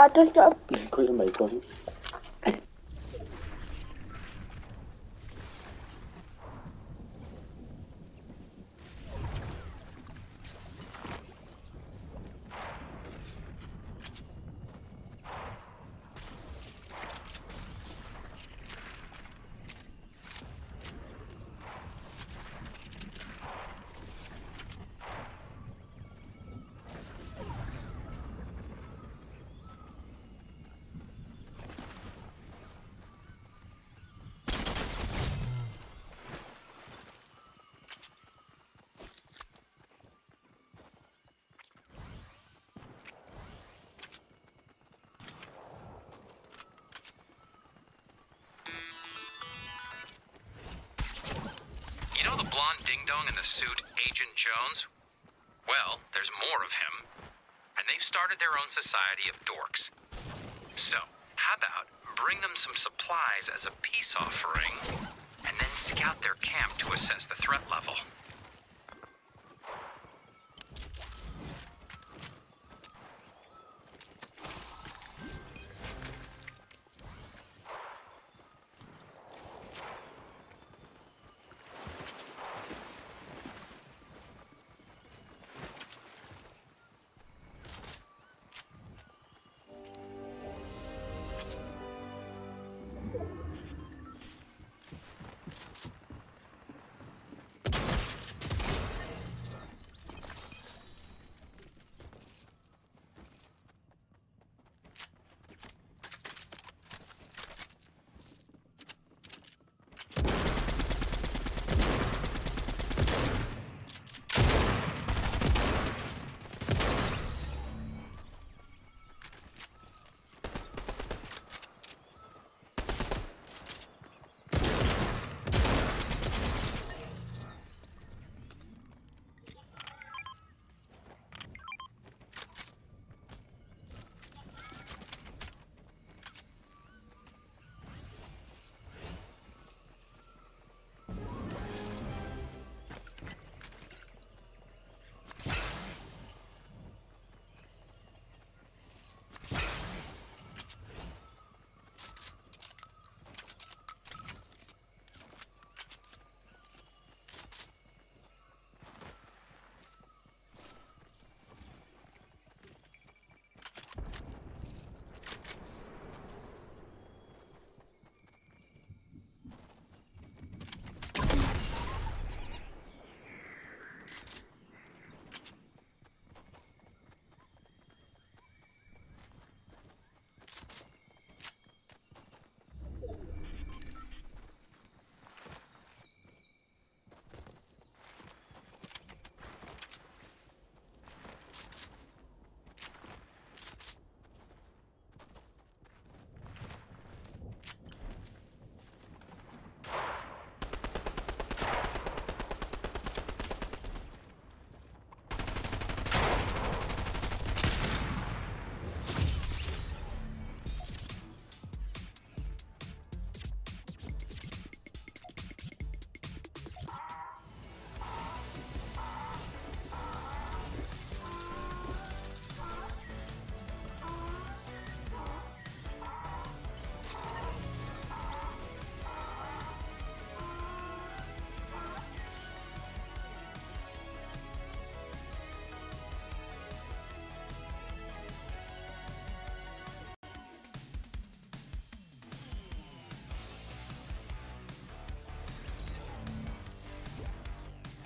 啊，对对。可以没关系。Ding dong in the suit, Agent Jones? Well, there's more of him. And they've started their own society of dorks. So, how about bring them some supplies as a peace offering, and then scout their camp to assess the threat level?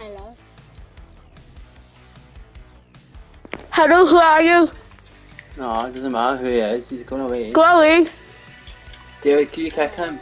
Hello. Hello, who are you? No, it doesn't matter who he is. He's gone away. Go away. Derek, you kick him.